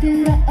Do.